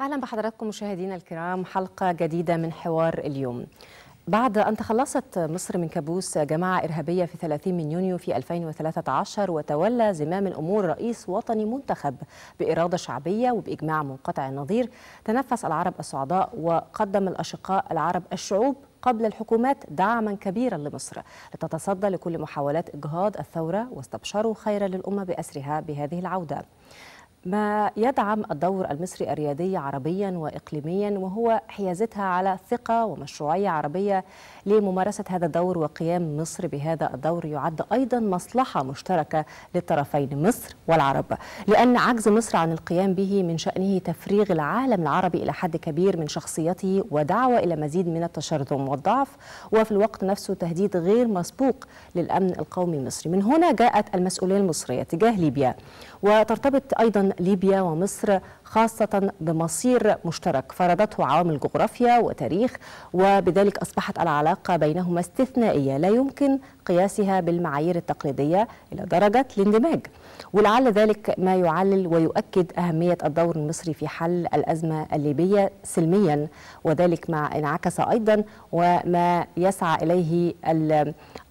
أهلا بحضراتكم مشاهدينا الكرام حلقة جديدة من حوار اليوم. بعد أن تخلصت مصر من كابوس جماعة إرهابية في 30 من يونيو في 2013 وتولى زمام الأمور رئيس وطني منتخب بإرادة شعبية وبإجماع منقطع النظير تنفس العرب السعداء وقدم الأشقاء العرب الشعوب قبل الحكومات دعما كبيرا لمصر لتتصدى لكل محاولات إجهاض الثورة واستبشروا خيرا للأمة بأسرها بهذه العودة. ما يدعم الدور المصري الريادي عربيا واقليميا وهو حيازتها على ثقة ومشروعية عربية لممارسة هذا الدور وقيام مصر بهذا الدور. يعد أيضا مصلحة مشتركة للطرفين مصر والعرب لأن عجز مصر عن القيام به من شأنه تفريغ العالم العربي إلى حد كبير من شخصيته ودعوة إلى مزيد من التشرذم والضعف وفي الوقت نفسه تهديد غير مسبوق للأمن القومي المصري من هنا جاءت المسؤولية المصرية تجاه ليبيا وترتبط أيضا ليبيا ومصر خاصة بمصير مشترك. فرضته عوامل جغرافيا وتاريخ وبذلك أصبحت العلاقة بينهما استثنائية. لا يمكن قياسها بالمعايير التقليدية إلى درجة الاندماج. ولعل ذلك ما يعلل ويؤكد أهمية الدور المصري في حل الأزمة الليبية سلميا وذلك مع انعكس أيضا وما يسعى إليه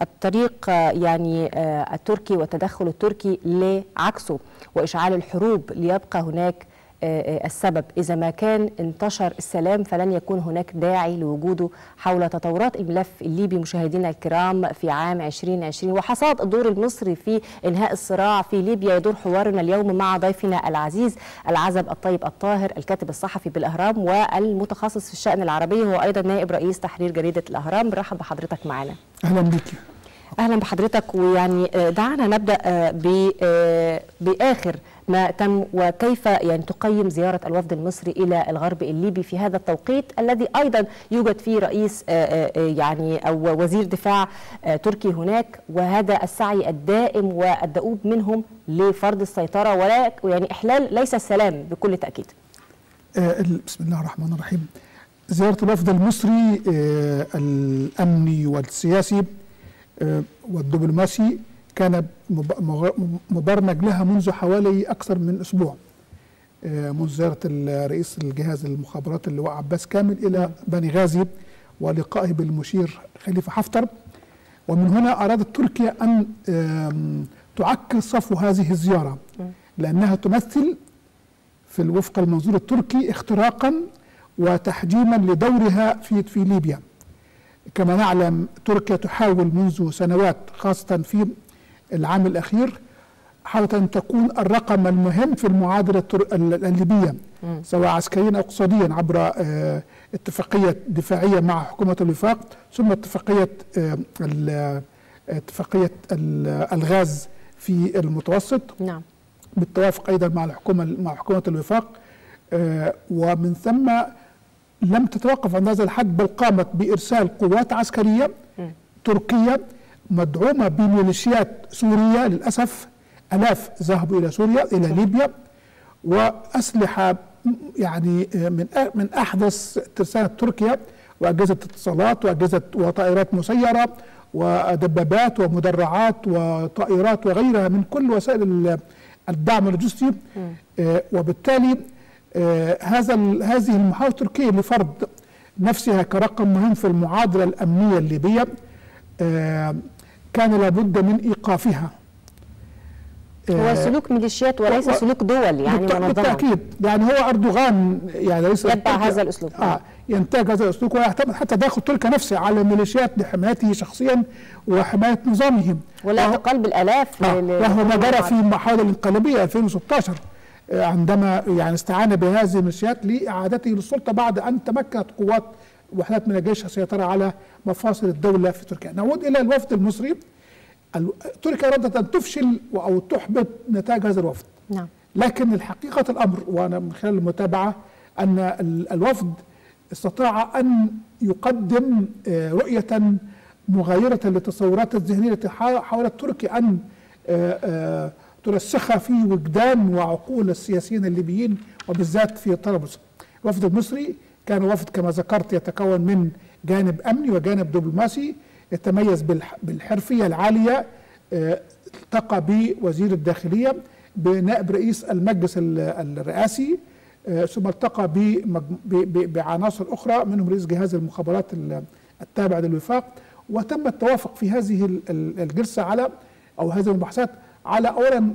الطريق يعني التركي والتدخل التركي لعكسه وإشعال الحروب ليبقى هناك السبب. إذا ما كان انتشر السلام فلن يكون هناك داعي لوجوده حول تطورات الملف الليبي مشاهدينا الكرام في عام 2020 وحصاد الدور المصري في إنهاء الصراع في ليبيا يدور حوارنا اليوم مع ضيفنا العزيز العزب الطيب الطاهر الكاتب الصحفي بالأهرام والمتخصص في الشأن العربي. هو أيضا نائب رئيس تحرير جريدة الأهرام. برحب بحضرتك معنا. أهلا بك. أهلا بحضرتك. ويعني دعنا نبدأ بآخر ما تم وكيف يعني تقيم زيارة الوفد المصري إلى الغرب الليبي في هذا التوقيت الذي أيضا يوجد فيه رئيس يعني أو وزير دفاع تركي هناك وهذا السعي الدائم والدؤوب منهم لفرض السيطرة ولا يعني إحلال ليس السلام بكل تأكيد. بسم الله الرحمن الرحيم. زيارة الوفد المصري الأمني والسياسي والدبلوماسي كان مبرمج لها منذ حوالي أكثر من أسبوع. منذ زيارة رئيس الجهاز المخابرات اللواء عباس كامل إلى بني غازي ولقائه بالمشير خليفة حفتر. ومن هنا أرادت تركيا أن تعكر صفو هذه الزيارة لأنها تمثل في الوفق المنظور التركي اختراقا وتحجيما لدورها في في ليبيا. كما نعلم تركيا تحاول منذ سنوات خاصة في العام الأخير حاولت أن تكون الرقم المهم في المعادلة الليبية سواء عسكريا أو اقتصاديا عبر اتفاقية دفاعية مع حكومة الوفاق ثم اتفاقية اتفاقية الغاز في المتوسط. نعم. بالتوافق أيضا مع الحكومة مع حكومة الوفاق ومن ثم لم تتوقف عند هذا الحد بل قامت بإرسال قوات عسكرية. تركية مدعومة بميليشيات سورية للأسف ألاف ذهبوا إلى سوريا إلى ليبيا وأسلحة يعني من من أحدث ترسانة تركيا وأجهزة اتصالات وأجهزة وطائرات مسيرة ودبابات ومدرعات وطائرات وغيرها من كل وسائل الدعم اللوجستي. وبالتالي آه هذا هذه المحاولة التركية لفرض نفسها كرقم مهم في المعادلة الأمنية الليبية. آه كان لابد من إيقافها. هو سلوك ميليشيات وليس سلوك دول يعني منظمة. بالتأكيد. يعني هو أردوغان يعني ليس يتبع هذا الأسلوب. آه ينتهج هذا الأسلوب ويعتمد حتى داخل تركيا نفسه على الميليشيات لحمايته شخصيا وحماية نظامه ولا تقل بالآلاف آه وهو ما جرى في المحاولة الانقلابية 2016 عندما يعني استعان بهذه الميليشيات لإعادته للسلطة بعد أن تمكنت قوات وحدات من الجيش السيطرة على مفاصل الدولة في تركيا. نعود إلى الوفد المصري تركيا ارادت أن تفشل أو تحبط نتاج هذا الوفد. نعم. لكن الحقيقة الأمر وأنا من خلال المتابعة أن الوفد استطاع أن يقدم رؤية مغايرة للتصورات الذهنية التي حاولت تركيا أن ترسخها في وجدان وعقول السياسيين الليبيين وبالذات في طرابلس. الوفد المصري كان وفد كما ذكرت يتكون من جانب أمني وجانب دبلوماسي يتميز بالحرفية العالية التقى بوزير الداخلية بنائب رئيس المجلس الرئاسي آه، ثم التقى بعناصر أخرى منهم رئيس جهاز المخابرات ال- التابع للوفاق وتم التوافق في هذه ال- ال- الجلسة على أو هذه المباحثات على اولا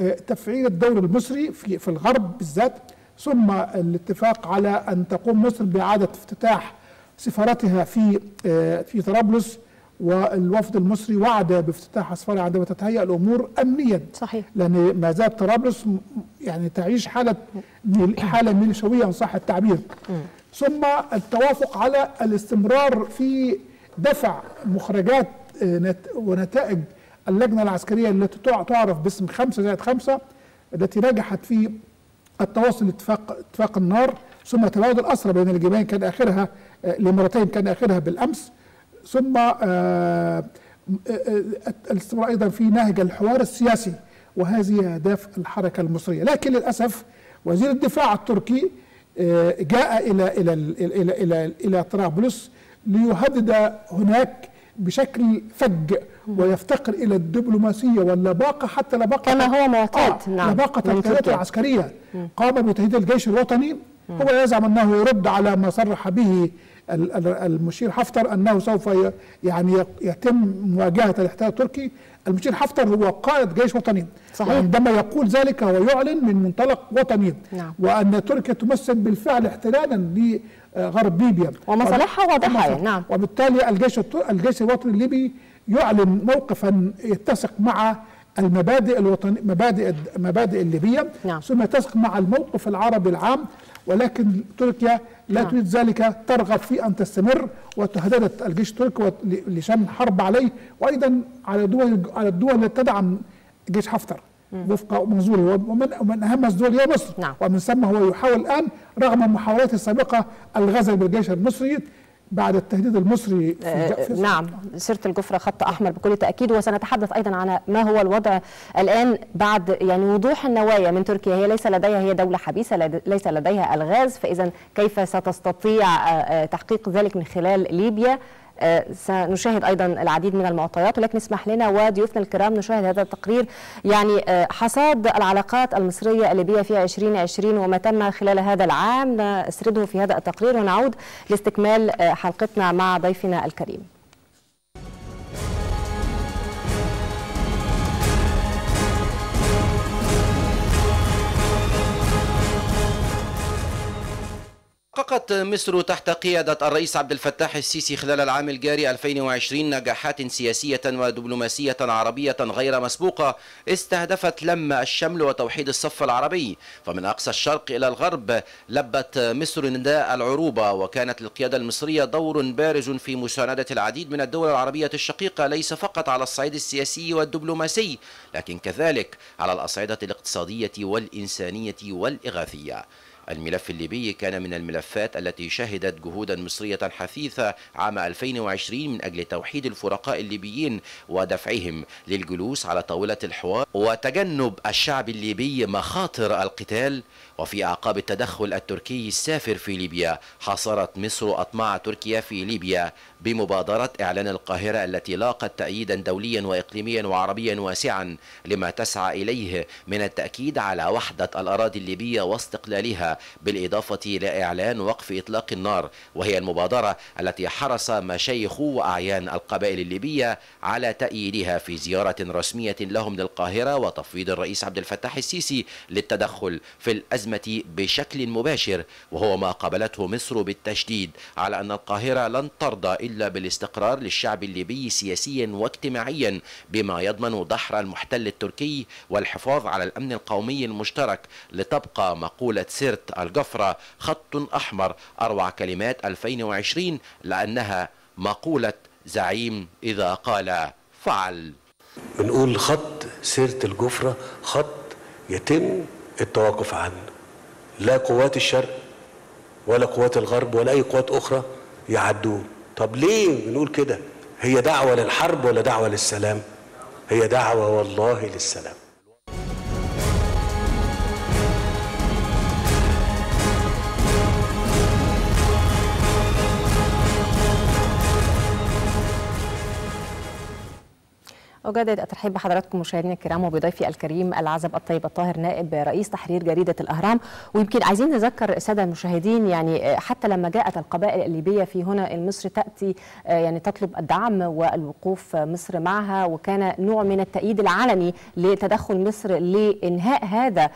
آه، تفعيل الدور المصري في الغرب بالذات ثم الاتفاق على أن تقوم مصر بإعادة افتتاح سفارتها في آه، في طرابلس والوفد المصري وعد بافتتاح السفارة عندما تتهيأ الأمور امنيا. صحيح. لأن ما زالت طرابلس يعني تعيش حالة حالة ميليشيويه ان صح التعبير. ثم التوافق على الاستمرار في دفع مخرجات آه، نت- ونتائج اللجنة العسكرية التي تع- تعرف باسم خمسة زائد خمسة التي نجحت في التواصل اتفاق اتفاق النار ثم تبادل الاسرى بين الجبهتين كان آخرها آه، لمرتين كان آخرها بالأمس ثم آه، آه، الاستمرار أيضا في نهج الحوار السياسي وهذه أهداف الحركة المصرية. لكن للأسف وزير الدفاع التركي جاء إلى إلى إلى إلى إلى, إلى طرابلس ليهدد هناك بشكل فج ويفتقر إلى الدبلوماسية واللباقة حتى لباقة كما هو معتاد، آه نعم، لباقة القيادات. العسكرية. قام بتهديد الجيش الوطني. هو يزعم أنه يرد على ما صرح به ال- ال- المشير حفتر أنه سوف يعني يتم مواجهة الاحتلال التركي. المشير حفتر هو قائد جيش وطني. صحيح. وعندما يقول ذلك هو يعلن من منطلق وطني. نعم. وأن تركيا تمثل بالفعل احتلالا لغرب ليبيا ومصالحها واضحة يعني، نعم. وبالتالي الجيش الجيش الوطني الليبي يعلن موقفا يتسق مع المبادئ الوطني مبادئ الد- مبادئ الليبية نعم. ثم يتسق مع الموقف العربي العام ولكن تركيا لا نعم. تريد ذلك ترغب في أن تستمر وتهددت الجيش التركي لشن حرب عليه وأيضا على دول على الدول التي تدعم جيش حفتر وفق منظوره ومن ومن أهم الدول هي مصر. نعم. ومن ثم هو يحاول الآن رغم محاولاته السابقة الغزل بالجيش المصري بعد التهديد المصري في, آه، نعم. سيرة الجفرة خط أحمر بكل تأكيد. وسنتحدث أيضا عن ما هو الوضع الآن بعد يعني وضوح النوايا من تركيا. هي ليس لديها هي دولة حبيسة ليس لديها الغاز. فاذا كيف ستستطيع آه، آه، تحقيق ذلك من خلال ليبيا؟ سنشاهد أيضا العديد من المعطيات ولكن اسمح لنا وضيوفنا الكرام نشاهد هذا التقرير. يعني آه، حصاد العلاقات المصرية الليبية في 2020 وما تم خلال هذا العام. نسرده في هذا التقرير ونعود لاستكمال آه، حلقتنا مع ضيفنا الكريم. حققت مصر تحت قيادة الرئيس عبد الفتاح السيسي خلال العام الجاري 2020 نجاحات سياسية ودبلوماسية عربية غير مسبوقة استهدفت لم الشمل وتوحيد الصف العربي. فمن أقصى الشرق إلى الغرب لبت مصر نداء العروبة وكانت للقيادة المصرية دور بارز في مساندة العديد من الدول العربية الشقيقة ليس فقط على الصعيد السياسي والدبلوماسي لكن كذلك على الأصعدة الاقتصادية والإنسانية والإغاثية. الملف الليبي كان من الملفات التي شهدت جهودا مصرية حثيثة عام 2020 من أجل توحيد الفرقاء الليبيين ودفعهم للجلوس على طاولة الحوار وتجنب الشعب الليبي مخاطر القتال. وفي أعقاب التدخل التركي السافر في ليبيا حاصرت مصر أطماع تركيا في ليبيا. بمبادرة إعلان القاهرة التي لاقت تأييدا دوليا وإقليميا وعربيا واسعا لما تسعى إليه من التأكيد على وحدة الأراضي الليبية واستقلالها بالإضافة إلى إعلان وقف إطلاق النار وهي المبادرة التي حرص مشايخ وأعيان القبائل الليبية على تأييدها في زيارة رسمية لهم للقاهرة وتفويض الرئيس عبد الفتاح السيسي للتدخل في الأزمة بشكل مباشر وهو ما قبلته مصر بالتشديد على أن القاهرة لن ترضى إلا بالاستقرار للشعب الليبي سياسيا واجتماعيا بما يضمن دحر المحتل التركي والحفاظ على الأمن القومي المشترك لتبقى مقولة سيرت الجفرة خط أحمر أروع كلمات 2020 لأنها مقولة زعيم إذا قال فعل. بنقول خط سيرة الجفرة خط يتم التوقف عنه. لا قوات الشرق ولا قوات الغرب ولا أي قوات أخرى يعدوه. طب ليه بنقول كده؟ هي دعوة للحرب ولا دعوة للسلام؟ هي دعوة والله للسلام. أجدد الترحيب بحضراتكم مشاهدينا الكرام وبضيفي الكريم العزب الطيب الطاهر نائب رئيس تحرير جريدة الأهرام. ويمكن عايزين نذكر السادة المشاهدين يعني حتى لما جاءت القبائل الليبية في هنا مصر تأتي يعني تطلب الدعم والوقوف مصر معها وكان نوع من التأييد العلني لتدخل مصر لإنهاء هذا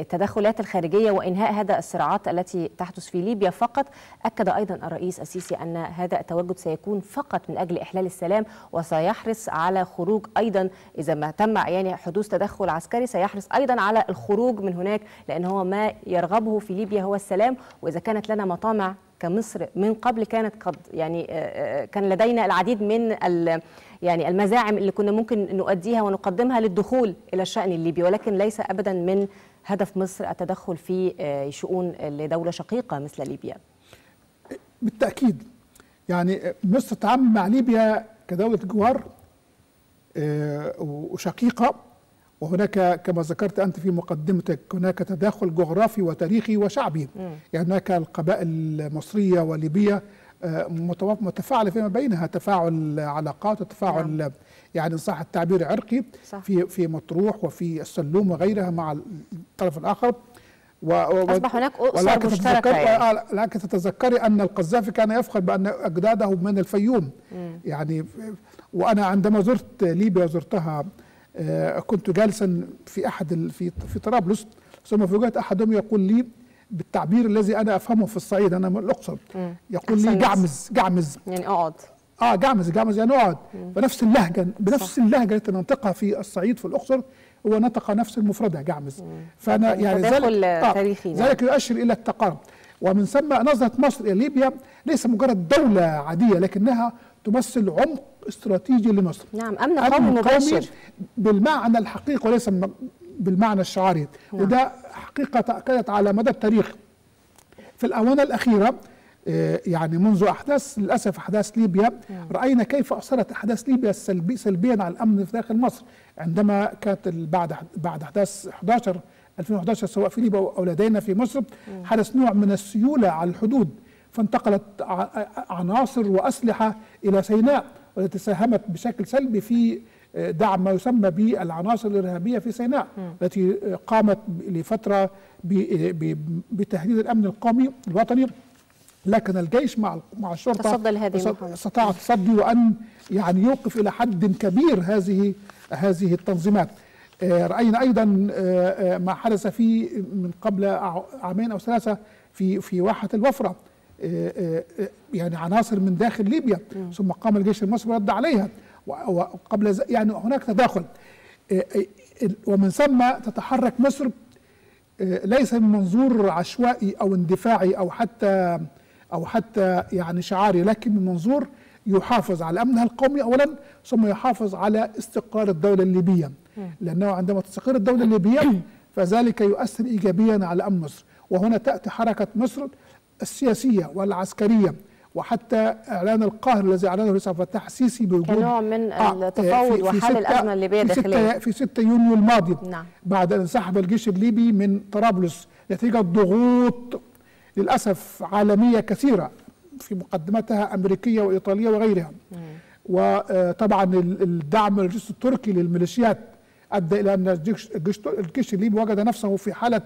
التدخلات الخارجية وإنهاء هذا الصراعات التي تحدث في ليبيا. فقط أكد أيضا الرئيس السيسي أن هذا التواجد سيكون فقط من أجل إحلال السلام وسيحرص على خروج أيضا. إذا ما تم يعني حدوث تدخل عسكري سيحرص أيضا على الخروج من هناك لأن هو ما يرغبه في ليبيا هو السلام. وإذا كانت لنا مطامع كمصر من قبل كانت قد يعني كان لدينا العديد من يعني المزاعم اللي كنا ممكن نؤديها ونقدمها للدخول إلى الشأن الليبي. ولكن ليس ابدا من هدف مصر التدخل في شؤون لدولة شقيقة مثل ليبيا. بالتأكيد يعني مصر تتعامل مع ليبيا كدولة جوار وشقيقة وهناك كما ذكرت أنت في مقدمتك هناك تداخل جغرافي وتاريخي وشعبي م. يعني هناك القبائل المصرية والليبية متفاعلة فيما بينها تفاعل علاقات وتفاعل نعم. يعني صح التعبير عرقي صح. في في مطروح وفي السلوم وغيرها مع الطرف الآخر و أصبح هناك أسر مشتركة يعني. لكن تتذكري أن القذافي كان يفخر بأن أجداده من الفيوم. م. يعني وأنا عندما زرت ليبيا زرتها كنت جالسا في أحد في في طرابلس. ثم فوجئت أحدهم يقول لي بالتعبير الذي أنا أفهمه في الصعيد أنا من الأقصر. يقول لي جعمز جعمز. يعني أقعد. آه جعمز جعمز يعني أقعد. بنفس اللهجة بنفس صح. اللهجة التي ننطقها في الصعيد في الأقصر. هو نطق نفس المفردة جعمز. فأنا يعني ذلك, آه تاريخي ذلك يؤشر إلى التقارب. ومن ثم نظرة مصر إلى ليبيا ليس مجرد دولة عادية لكنها تمثل عمق استراتيجي لمصر. نعم أمن قومي مباشر. بالمعنى الحقيقي وليس بالمعنى الشعاري. نعم. وده حقيقة تأكدت على مدى التاريخ. في الآونة الأخيرة يعني منذ أحداث للأسف أحداث ليبيا رأينا كيف اثرت أحداث ليبيا السلبي سلبيا على الأمن في داخل مصر. عندما كانت بعد بعد أحداث 11 2011 سواء في ليبيا أو لدينا في مصر حدث نوع من السيولة على الحدود فانتقلت عناصر وأسلحة إلى سيناء والتي ساهمت بشكل سلبي في دعم ما يسمى بالعناصر الإرهابية في سيناء التي قامت لفترة بتهديد الأمن القومي الوطني. لكن الجيش مع مع الشرطة تصدى لهذه استطاع التصدي وأن يعني يوقف إلى حد كبير هذه هذه التنظيمات. رأينا أيضا ما حدث في من قبل عامين أو ثلاثة في في واحة الوفرة يعني عناصر من داخل ليبيا. ثم قام الجيش المصري رد عليها. وقبل يعني هناك تداخل. ومن ثم تتحرك مصر ليس من منظور عشوائي أو اندفاعي أو حتى أو حتى يعني شعاري لكن من منظور يحافظ على أمنها القومي اولا ثم يحافظ على استقرار الدولة الليبية. لأنه عندما تستقر الدولة الليبية فذلك يؤثر ايجابيا على أمن مصر. وهنا تأتي حركة مصر السياسية والعسكرية وحتى إعلان القهر الذي أعلنه الرئيس عبد الفتاح السيسي بوجود كنوع من التفاوض وحل الأزمة الليبية داخليا. في 6 يونيو الماضي. نعم. بعد ان انسحب الجيش الليبي من طرابلس نتيجة ضغوط للأسف عالمية كثيرة في مقدمتها أمريكية وإيطالية وغيرها. مم. وطبعا الدعم الجيش التركي للميليشيات أدى إلى أن الجيش, الجيش الليبي وجد نفسه في حالة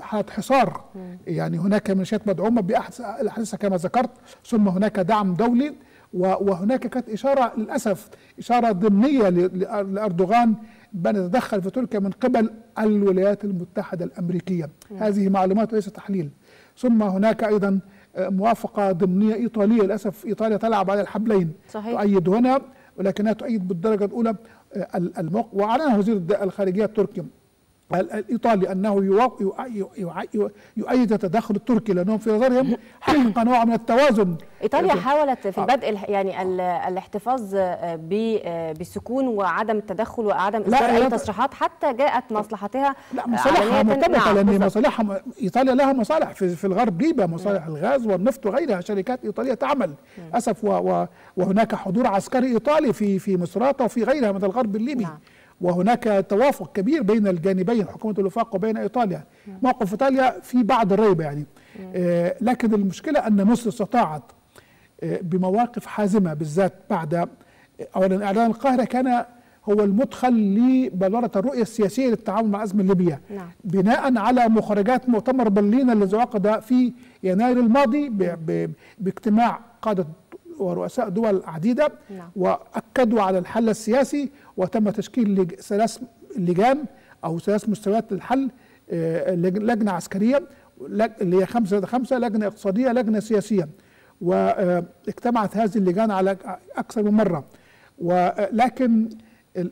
حالة حصار. يعني هناك ميليشيات مدعومة بأحدث الأحداث كما ذكرت ثم هناك دعم دولي وهناك كانت إشارة للأسف إشارة ضمنية لأردوغان بأن يتدخل في تركيا من قبل الولايات المتحدة الأمريكية. هذه معلومات وليس تحليل. ثم هناك أيضا موافقة ضمنية إيطالية. للأسف إيطاليا تلعب على الحبلين. صحيح. تؤيد هنا ولكنها تؤيد بالدرجة الأولى الموقع وأعلنها وزير الخارجية التركي. الإيطالي أنه يؤيد التدخل التركي لأنهم في نظرهم حقق نوع من التوازن. إيطاليا حاولت في البدء يعني الاحتفاظ بالسكون وعدم التدخل وعدم إصدار أي تصريحات حتى جاءت مصلحتها لا مصالحها مرتبطه لأن مصالحها إيطاليا لها مصالح في, في الغرب ليبيا مصالح الغاز والنفط وغيرها. شركات إيطالية تعمل. للاسف وهناك حضور عسكري إيطالي في في مصراتة وفي غيرها من الغرب الليبي. نعم. وهناك توافق كبير بين الجانبين حكومة الوفاق وبين إيطاليا. موقف إيطاليا في بعض الريبة يعني. آه لكن المشكلة أن مصر استطاعت آه بمواقف حازمة بالذات بعد اولا إعلان القاهرة كان هو المدخل لبلورة الرؤية السياسية للتعامل مع الازمه الليبيه نعم. بناء على مخرجات مؤتمر برلين الذي عقد في يناير الماضي ب- ب- باجتماع قادة ورؤساء دول عديدة. نعم. وأكدوا على الحل السياسي وتم تشكيل ثلاث لجان أو ثلاث مستويات للحل آه، لج- لجنة عسكرية اللي هي خمسة خمسة لجنة اقتصادية لجنة سياسية. واجتمعت هذه اللجان على أكثر من مرة. ولكن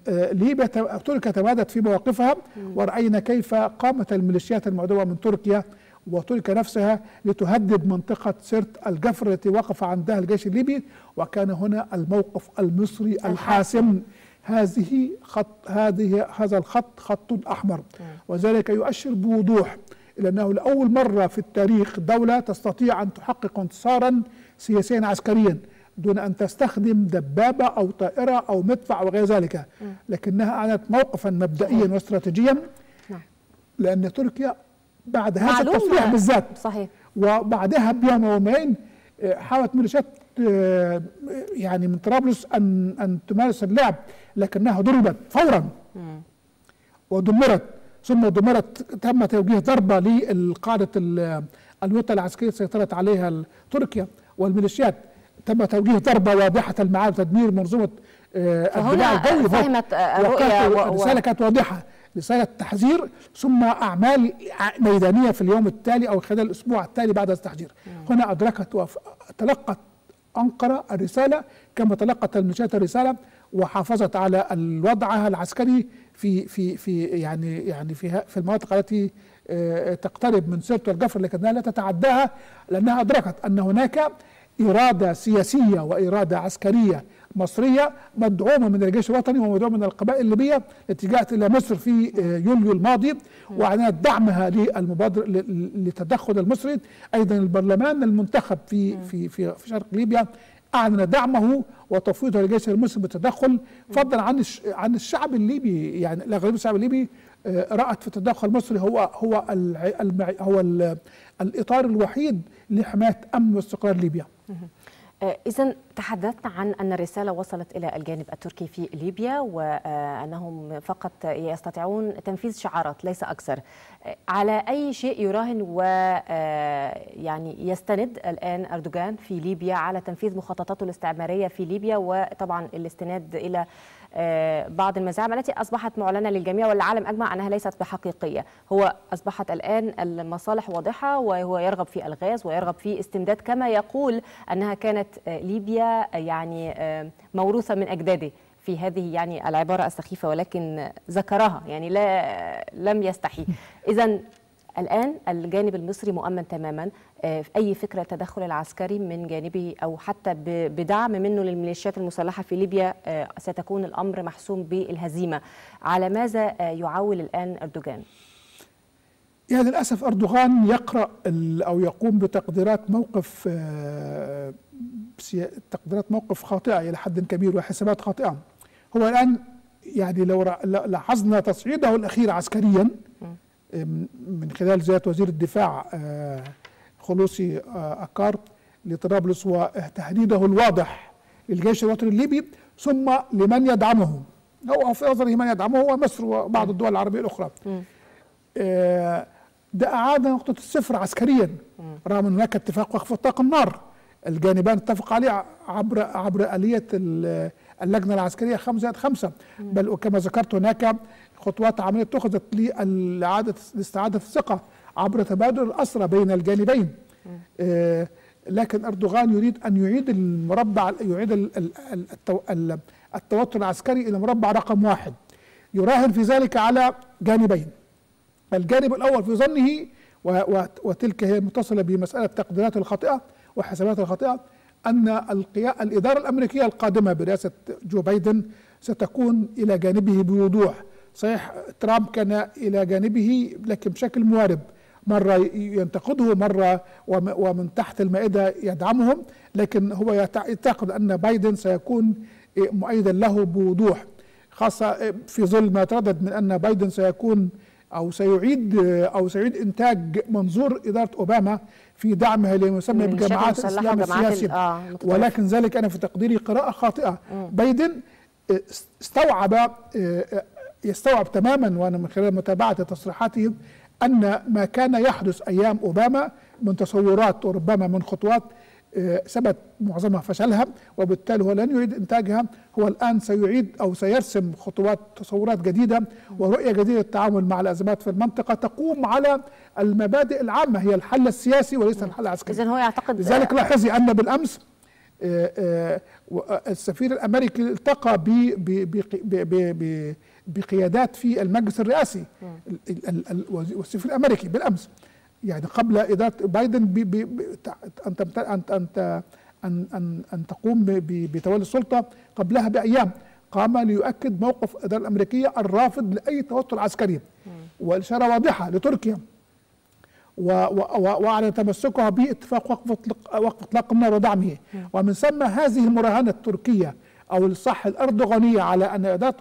آه، ليبيا تركيا تمادت في مواقفها. ورأينا كيف قامت الميليشيات المعدوة من تركيا وتركيا نفسها لتهدد منطقة سرت الجفر التي وقف عندها الجيش الليبي. وكان هنا الموقف المصري الحاسم. هذه خط هذه هذا الخط خط أحمر وذلك يؤشر بوضوح إلى أنه لأول مرة في التاريخ دولة تستطيع أن تحقق انتصارا سياسيا عسكريا دون أن تستخدم دبابة أو طائرة أو مدفع وغير ذلك. لكنها اعلنت موقفا مبدئيا واستراتيجيا نعم. لأن تركيا بعد هذا. التصريح بالذات صحيح. وبعدها بيوم يومين آه، حاولت ميليشيات يعني من طرابلس ان أن تمارس اللعب لكنها ضربت فورا. ودمرت. ثم دمرت تم توجيه ضربة لقاعده ال- الوطه العسكرية سيطرت عليها تركيا والميليشيات. تم توجيه ضربة واضحة المعاد وتدمير منظومة آه، الدفاع الجوي. فهمت آه، الرؤية و- الرساله كانت واضحة رساله تحذير ثم أعمال ع- ميدانية في اليوم التالي أو خلال الأسبوع التالي بعد التحذير. هنا أدركت وف... تلقت انقره الرسالة كما تلقت الميليشيات الرسالة وحافظت على وضعها العسكري في في في يعني يعني في في المناطق التي آه، تقترب من سيرت والجفر لكنها لا تتعداها لأنها أدركت أن هناك إرادة سياسية وإرادة عسكرية مصرية مدعومة من الجيش الوطني ومدعومة من القبائل الليبية التي جاءت إلى مصر في آه، يوليو الماضي وأعلنت دعمها للمبادره ل- للتدخل المصري. أيضا البرلمان المنتخب في في في في شرق ليبيا أعلن دعمه وتفويضه للجيش المصري بالتدخل. فضلا عن عن الشعب الليبي يعني الاغلبيه الشعب الليبي آه، رأت في التدخل المصري هو هو هو ال- الإطار الوحيد لحماية أمن واستقرار ليبيا. إذا تحدثنا عن أن الرسالة وصلت إلى الجانب التركي في ليبيا وأنهم فقط يستطيعون تنفيذ شعارات ليس أكثر. آه، على أي شيء يراهن و آه، يعني يستند الآن أردوغان في ليبيا على تنفيذ مخططاته الاستعمارية في ليبيا وطبعا الاستناد إلى آه، بعض المزاعم التي أصبحت معلنة للجميع والعالم أجمع أنها ليست بحقيقية. هو أصبحت الآن المصالح واضحة وهو يرغب في الغاز ويرغب في استمداد كما يقول أنها كانت آه، ليبيا يعني آه، موروثة من أجداده في هذه يعني العبارة السخيفة ولكن ذكرها يعني لا لم يستحي. إذا الآن الجانب المصري مؤمن تماما آه، في أي فكرة تدخل العسكري من جانبه أو حتى بدعم منه للميليشيات المسلحة في ليبيا آه، ستكون الأمر محسوم بالهزيمة على ماذا آه، يعول الآن أردوغان؟ يعني للأسف أردوغان يقرأ ال- أو يقوم بتقديرات موقف آه، تقديرات موقف خاطئة إلى حد كبير وحسابات خاطئة هو الآن يعني لو لاحظنا تصعيده الأخير عسكريا من خلال زياده وزير الدفاع آه، خلوصي آه، اكار لطرابلس وتهديده الواضح للجيش الوطني الليبي ثم لمن يدعمه. هو في نظري من يدعمه هو مصر وبعض الدول العربية الأخرى. آه، ده أعاد نقطة الصفر عسكريا. رغم أن هناك اتفاق وقف إطلاق النار الجانبان اتفق عليه عبر عبر آلية ال- اللجنة العسكرية خمسة زائد خمسة. بل وكما ذكرت هناك خطوات عملية اتخذت لإعادة لاستعادة الثقة عبر تبادل الأسرى بين الجانبين. آه، لكن أردوغان يريد أن يعيد المربع يعيد ال- ال- ال- التو- ال- التوتر العسكري إلى مربع رقم واحد. يراهن في ذلك على جانبين. الجانب الأول في ظنه وتلك هي متصلة بمسألة التقديرات الخاطئة والحسابات الخاطئة أن الإدارة الأمريكية القادمة برئاسة جو بايدن ستكون إلى جانبه بوضوح. صحيح ترامب كان إلى جانبه لكن بشكل موارب. مرة ي- ينتقده مرة وم- ومن تحت المائدة يدعمهم لكن هو يعتقد أن بايدن سيكون مؤيدا له بوضوح خاصة في ظل ما يتردد من أن بايدن سيكون أو سيعيد أو سيعيد إنتاج منظور إدارة أوباما في دعمها لما يسمى بجماعات المسلحة الإسلام وجماعات ال- السياسي. آه،. ولكن ذلك أنا في تقديري قراءة خاطئة. بايدن آه، استوعب آه، آه، يستوعب تماما وأنا من خلال متابعة تصريحاته أن ما كان يحدث أيام أوباما من تصورات وربما من خطوات آه، ثبت معظمها فشلها وبالتالي هو لن يعيد إنتاجها. هو الآن سيعيد أو سيرسم خطوات تصورات جديدة ورؤية جديدة للتعامل مع الأزمات في المنطقة تقوم على المبادئ العامة هي الحل السياسي وليس الحل العسكري. اذا هو يعتقد لذلك لاحظي أن بالأمس آه، آه، السفير الأمريكي التقى ب- بقيادات في المجلس الرئاسي ال- ال- ال- ال- والسفير الأمريكي بالأمس. يعني قبل إدارة بايدن ب- ب- ب- تع- أن ان ان ان تقوم بتولي السلطة قبلها بأيام قام ليؤكد موقف الإدارة الأمريكية الرافض لأي توتر عسكري. والإشارة واضحة لتركيا. و- و- و- واعلن تمسكها باتفاق وقف اطلاق النار ودعمه. ومن ثم هذه المراهنة التركية أو الصح الاردوغانيه على أن أداة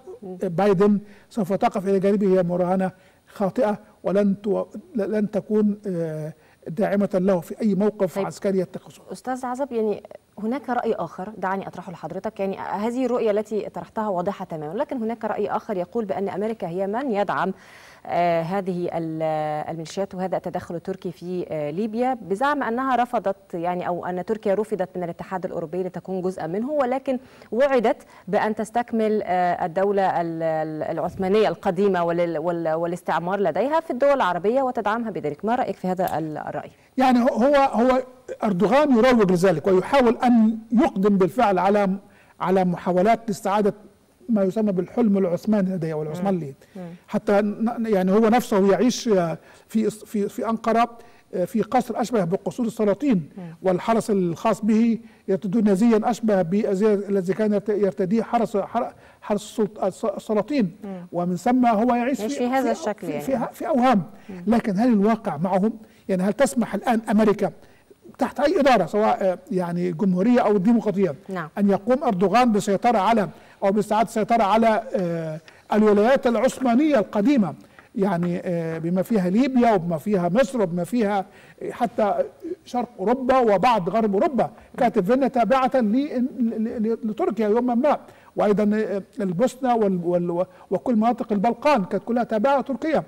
بايدن سوف تقف إلى جانبه هي مراهنة خاطئة ولن تو- لن تكون آه، داعمة له في أي موقف طيب. عسكري يتخذه أستاذ عزب يعني هناك رأي آخر دعني أطرحه لحضرتك يعني هذه الرؤية التي طرحتها واضحة تماما لكن هناك رأي آخر يقول بأن أمريكا هي من يدعم آه هذه ال- الميليشيات وهذا التدخل التركي في آه ليبيا بزعم أنها رفضت يعني أو أن تركيا رفضت من الاتحاد الأوروبي لتكون جزءا منه ولكن وعدت بأن تستكمل آه الدولة ال- ال- العثمانية القديمة وال- وال- والاستعمار لديها في الدول العربية وتدعمها بذلك. ما رأيك في هذا الرأي؟ يعني هو هو أردوغان يروج لذلك ويحاول أن يقدم بالفعل على على محاولات لاستعادة ما يسمى بالحلم العثماني لديه والعثماني حتى ن- يعني هو نفسه يعيش في في في أنقرة في قصر أشبه بقصور السلاطين والحرس الخاص به يرتدي نازيا أشبه بالزي الذي كان يرت- يرتديه حرس حر- حرس السلاطين. ومن ثم هو يعيش يعيش في هذا الشكل في, يعني. في, في أوهام. لكن هل الواقع معهم؟ يعني هل تسمح الآن أمريكا تحت أي إدارة سواء آه، يعني جمهورية أو ديمقراطية نعم. أن يقوم أردوغان بسيطرة على أو باستعاده السيطره على آه، الولايات العثمانية القديمة؟ يعني آه، بما فيها ليبيا وبما فيها مصر وبما فيها حتى شرق أوروبا وبعض غرب أوروبا. كانت فيينا تابعة لتركيا يوما ما. وأيضا آه، البوسنة وكل مناطق البلقان كانت كلها تابعة تركيا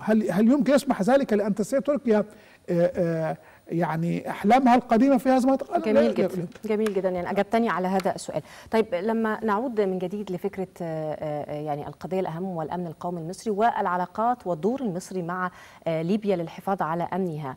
هل هل يمكن يسمح ذلك لأن تستطيع تركيا؟ آه، آه، يعني أحلامها القديمة في هذه المناطق؟ لا- جميل جدا. لا- جميل جدا. يعني أجبتني على هذا السؤال. طيب لما نعود من جديد لفكرة يعني القضية الأهم والامن القومي المصري والعلاقات والدور المصري مع ليبيا للحفاظ على أمنها.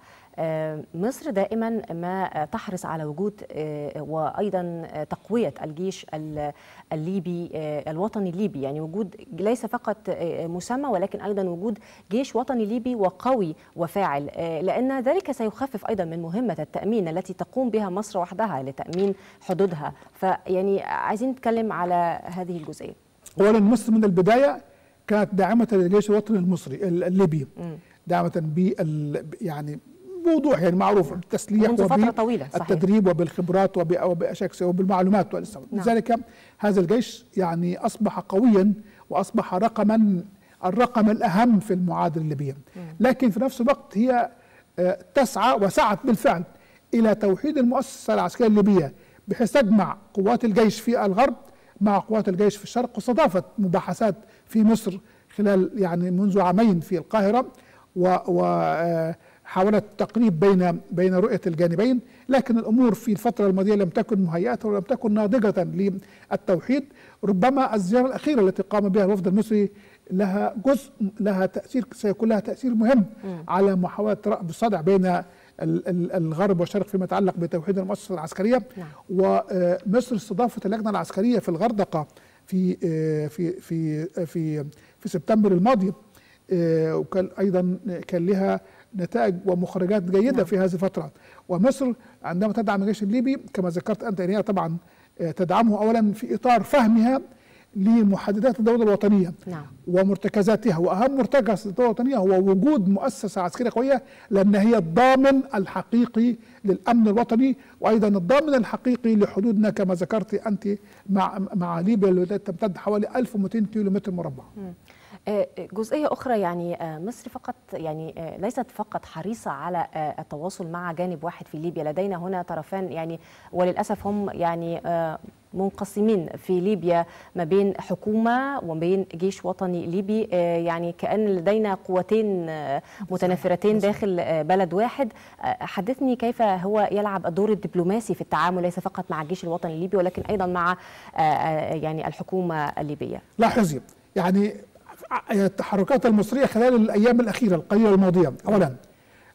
مصر دائما ما آه، تحرص على وجود آه، وأيضا آه، تقوية الجيش ال- الليبي آه، الوطني الليبي. يعني وجود ليس فقط آه، مسمى ولكن أيضا وجود جيش وطني ليبي وقوي وفاعل. آه، لأن ذلك سيخفف أيضا من مهمة التأمين التي تقوم بها مصر وحدها لتأمين حدودها. فيعني عايزين نتكلم على هذه الجزئية. اولا مصر من البداية كانت داعمة للجيش الوطني المصري ال- الليبي. داعمة بال يعني بوضوح يعني معروف بالتسليح منذ فترة طويلة، صحيح. التدريب وبالخبرات وبالمعلومات نعم. لذلك هذا الجيش يعني أصبح قويا وأصبح رقما الرقم الأهم في المعادلة الليبية لكن في نفس الوقت هي آه، تسعى وسعت بالفعل إلى توحيد المؤسسة العسكرية الليبية بحيث تجمع قوات الجيش في الغرب مع قوات الجيش في الشرق واستضافت مباحثات في مصر خلال يعني منذ عامين في القاهرة وحاولت تقريب بين بين رؤية الجانبين لكن الأمور في الفترة الماضية لم تكن مهيئة ولم تكن ناضجة للتوحيد. ربما الزيارة الأخيرة التي قام بها الوفد المصري لها جزء لها تأثير سيكون لها تأثير مهم على محاولة رأب الصدع بين ال- ال- الغرب والشرق فيما يتعلق بتوحيد المؤسسة العسكرية. نعم. ومصر استضافت اللجنة العسكرية في الغردقة في آه، في في آه، في في سبتمبر الماضي. آه، وكان أيضا كان لها نتائج ومخرجات جيدة نعم. في هذه الفترة ومصر عندما تدعم الجيش الليبي كما ذكرت أنت إن هي طبعا آه، تدعمه اولا في إطار فهمها لمحددات الدولة الوطنية نعم. ومرتكزاتها وأهم مرتكز للدوله الوطنية هو وجود مؤسسة عسكرية قوية لأن هي الضامن الحقيقي للأمن الوطني وأيضا الضامن الحقيقي لحدودنا كما ذكرت أنت مع مع ليبيا التي تمتد حوالي 1200 كيلو متر مربع. آه، جزئية أخرى يعني آه، مصر فقط يعني آه، ليست فقط حريصة على آه، التواصل مع جانب واحد في ليبيا. لدينا هنا طرفان يعني وللأسف هم يعني آه، منقسمين في ليبيا ما بين حكومة وبين جيش وطني ليبي. آه، يعني كأن لدينا قوتين آه، متنافرتين داخل آه، بلد واحد. آه، حدثني كيف هو يلعب الدور الدبلوماسي في التعامل ليس فقط مع الجيش الوطني الليبي ولكن أيضا مع آه، آه، يعني الحكومة الليبية. لاحظي يعني التحركات المصرية خلال الأيام الأخيرة القليلة الماضية أولا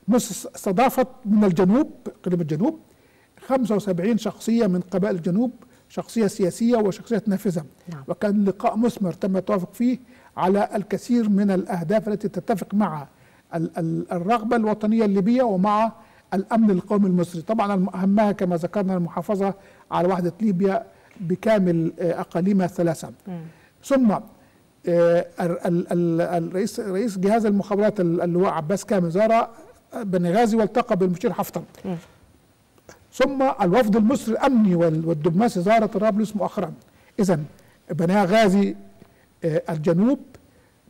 مصر استضافت من الجنوب قريب الجنوب 75 شخصية من قبائل الجنوب شخصية سياسية وشخصية نافذة نعم. وكان لقاء مثمر تم التوافق فيه على الكثير من الأهداف التي تتفق مع ال- ال- الرغبة الوطنية الليبية ومع الأمن القومي المصري. طبعا أهمها كما ذكرنا المحافظة على وحدة ليبيا بكامل آه، أقاليمها الثلاثة. ثم الرئيس رئيس جهاز المخابرات ال- اللواء عباس كامل زار بنغازي والتقى بالمشير حفتر ثم الوفد المصري الأمني وال- والدبلوماسي زار طرابلس مؤخرا اذا بنغازي آه، الجنوب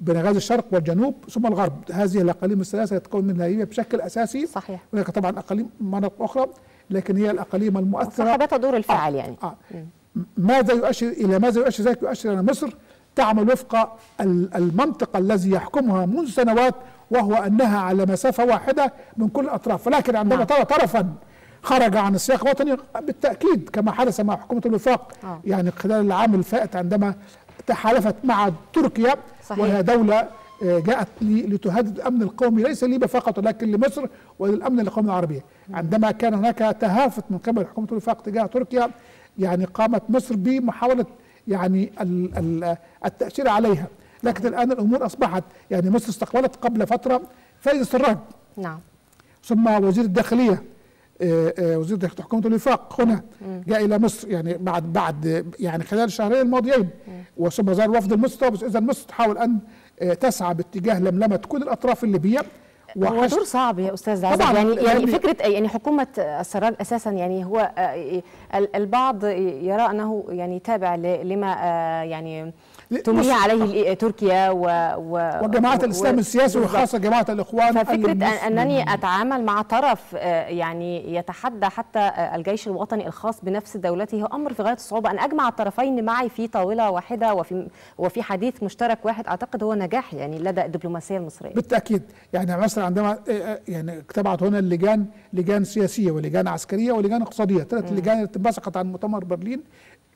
بنغازي الشرق والجنوب ثم الغرب. هذه الأقاليم الثلاثه يتكون منها ليبيا بشكل أساسي. صحيح. هناك طبعا أقاليم مناطق أخرى لكن هي الأقاليم المؤثرة. صاحبتها دور الفاعل يعني. آه. ماذا يؤشر إلى ماذا يؤشر ذلك؟ يؤشر ان مصر. تعمل وفق ال- المنطق الذي يحكمها منذ سنوات وهو أنها على مسافة واحدة من كل الأطراف ولكن عندما نعم. ترى طرفا خرج عن السياق الوطني بالتأكيد كما حدث مع حكومة الوفاق آه. يعني خلال العام الفائت عندما تحالفت مع تركيا صحيح. وهي دولة آه، جاءت لتهدد الامن القومي ليس ليبيا فقط ولكن لمصر وللأمن القومي العربي عندما كان هناك تهافت من قبل حكومة الوفاق تجاه تركيا يعني قامت مصر بمحاولة يعني ال- ال- التأثير عليها. لكن الآن الأمور أصبحت يعني مصر استقبلت قبل فترة فايز السراج نعم. ثم وزير الداخلية آه، آه، وزير داخلية حكومة الوفاق هنا جاء إلى مصر يعني بعد بعد يعني خلال الشهرين الماضيين. وثم زار وفد المصري بس اذا مصر تحاول أن آه، تسعى باتجاه لملمة كل الأطراف الليبية هو دور صعب يا أستاذ عزب طبعاً، يعني يعني يعني- فكرة يعني حكومة السراج أساسا يعني هو آه، ال- البعض يرى أنه يعني تابع لما آه، يعني تملي عليه ال- تركيا و, و وجماعة و- الإسلام السياسي بالضبط. وخاصة جماعة الإخوان المسلمين. أنني أتعامل مع طرف آه، يعني يتحدى حتى آه، الجيش الوطني الخاص بنفس دولته هو أمر في غاية الصعوبة. أن أجمع الطرفين معي في طاولة واحدة وفي وفي حديث مشترك واحد أعتقد هو نجاح يعني لدى الدبلوماسية المصرية. بالتأكيد. يعني مثلا عندما آه، يعني اجتمعت هنا اللجان لجان سياسية ولجان عسكرية ولجان اقتصادية. ثلاث لجان انبثقت عن مؤتمر برلين.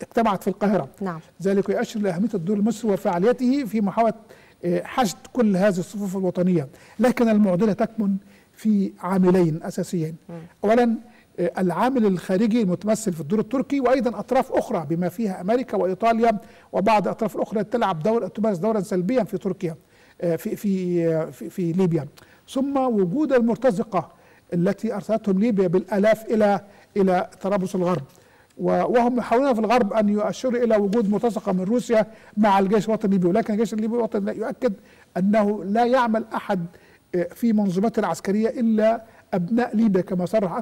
اجتمعت في القاهرة. نعم. ذلك يؤشر لاهميه الدور المصري وفعاليته في محاولة آه، حشد كل هذه الصفوف الوطنية. لكن المعضلة تكمن في عاملين أساسيين. اولا آه، العامل الخارجي المتمثل في الدور التركي وأيضا أطراف أخرى بما فيها أمريكا وإيطاليا وبعض الاطراف الاخرى تلعب دور تمارس دورا سلبيا في تركيا آه، في في في, في ليبيا. ثم وجود المرتزقة التي أرسلتهم ليبيا بالألاف إلى إلى طرابلس الغرب. وهم يحاولون في الغرب أن يؤشروا إلى وجود مرتزقه من روسيا مع الجيش الوطني الليبي ولكن الجيش الليبي الوطني لا يؤكد أنه لا يعمل أحد آه، في منظومته العسكرية إلا أبناء ليبيا كما صرح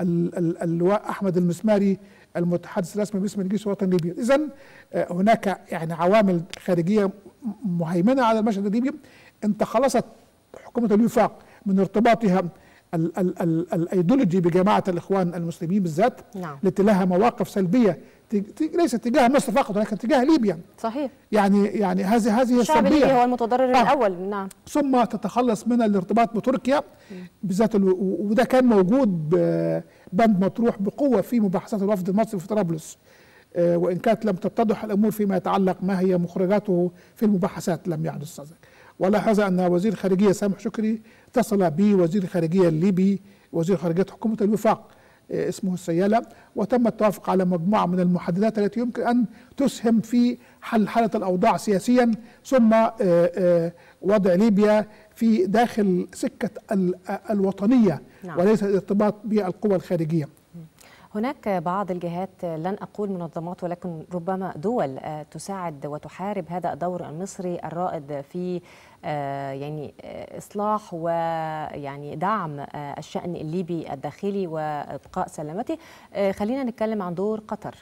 ال- ال- اللواء أحمد المسماري المتحدث الرسمي باسم الجيش الوطني الليبي اذا آه، هناك يعني عوامل خارجية م- مهيمنة على المشهد الليبي ان تخلصت حكومة الوفاق من ارتباطها ال- ال- ال- الايديولوجي بجماعة الإخوان المسلمين بالذات نعم. التي لها مواقف سلبية ليست تجاه مصر فقط ولكن تجاه ليبيا. صحيح. يعني يعني هذه هذه الشعب الليبي هو المتضرر آه. الأول. نعم. ثم تتخلص من الارتباط بتركيا بالذات وده كان موجود بند مطروح بقوة في مباحثات الوفد المصري في طرابلس. آه، وإن كانت لم تتضح الأمور فيما يتعلق ما هي مخرجاته في المباحثات لم يحدث ذلك ولاحظ أن وزير الخارجيه سامح شكري اتصل بوزير الخارجيه الليبي وزير خارجية حكومة الوفاق آه، اسمه السيالة وتم التوافق على مجموعة من المحددات التي يمكن أن تسهم في حل حالة الأوضاع سياسيا ثم آه، آه، وضع ليبيا في داخل سكة ال- الوطنية نعم. وليس الارتباط بالقوى الخارجية هناك بعض الجهات لن أقول منظمات ولكن ربما دول آه، تساعد وتحارب هذا الدور المصري الرائد في آه، يعني آه، إصلاح ويعني دعم الشأن الليبي الداخلي وإبقاء سلامته. خلينا نتكلم عن دور قطر.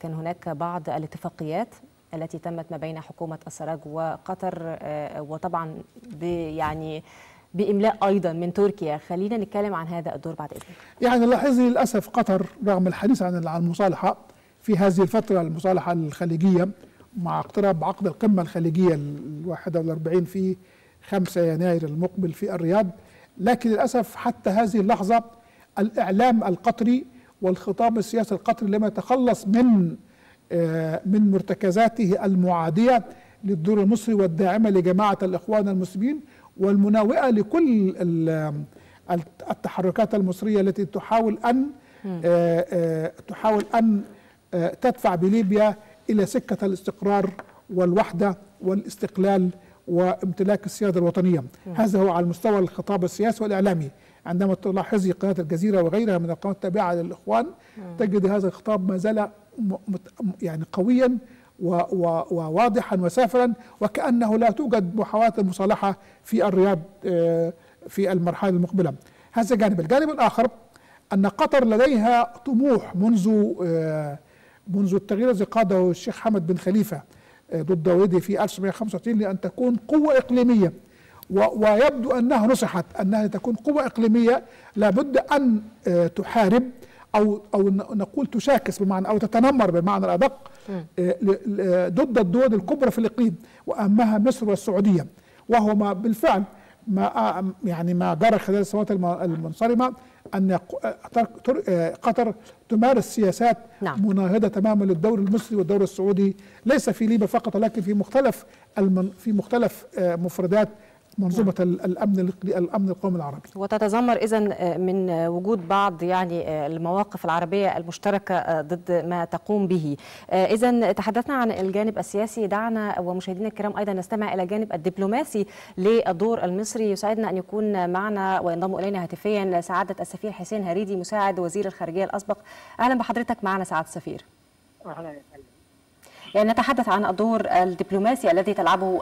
كان هناك بعض الاتفاقيات التي تمت ما بين حكومة السراج وقطر وطبعا يعني بإملاء أيضا من تركيا. خلينا نتكلم عن هذا الدور بعد إذنك. يعني لاحظي للأسف قطر رغم الحديث عن المصالحة في هذه الفترة المصالحة الخليجية مع اقتراب عقد القمة الخليجية ال 41 في 5 يناير المقبل في الرياض. لكن للأسف حتى هذه اللحظة الإعلام القطري والخطاب السياسي القطري لم يتخلص من من مرتكزاته المعادية للدور المصري والداعمة لجماعة الإخوان المسلمين. والمناوئة لكل التحركات المصرية التي تحاول أن تحاول أن تدفع بليبيا إلى سكة الاستقرار والوحدة والاستقلال وامتلاك السيادة الوطنية. هذا هو على مستوى الخطاب السياسي والإعلامي. عندما تلاحظي قناة الجزيرة وغيرها من القنوات التابعة للإخوان تجد هذا الخطاب ما زال يعني قويا وواضحا وسافرا وكأنه لا توجد محاولة المصالحة في الرياض في المرحلة المقبلة. هذا جانب. الجانب الآخر أن قطر لديها طموح منذ منذ التغيير الذي قاده الشيخ حمد بن خليفة ضد ودي في 1935 لأن تكون قوة إقليمية. ويبدو أنها نصحت أنها تكون قوة إقليمية لابد أن تحارب أو أو نقول تشاكس بمعنى أو تتنمر بالمعنى الأدق ضد الدول الكبرى في الإقليم وأهمها مصر والسعودية. وهو ما بالفعل ما يعني ما جرى خلال السنوات المنصرمة أن قطر تمارس سياسات نعم. مناهضة تماما للدور المصري والدور السعودي. ليس في ليبيا فقط ولكن في مختلف في مختلف مفردات منظومة نعم. الأمن الامن القومي العربي. وتتذمر اذا من وجود بعض يعني المواقف العربية المشتركة ضد ما تقوم به. اذا تحدثنا عن الجانب السياسي. دعنا ومشاهدينا الكرام أيضا نستمع إلى الجانب الدبلوماسي للدور المصري. يسعدنا أن يكون معنا وينضم إلينا هاتفيا سعادة السفير حسين هريدي مساعد وزير الخارجية الأسبق. أهلا بحضرتك معنا سعادة السفير. أهلا يعني نتحدث عن الدور الدبلوماسي الذي تلعبه